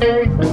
Hey.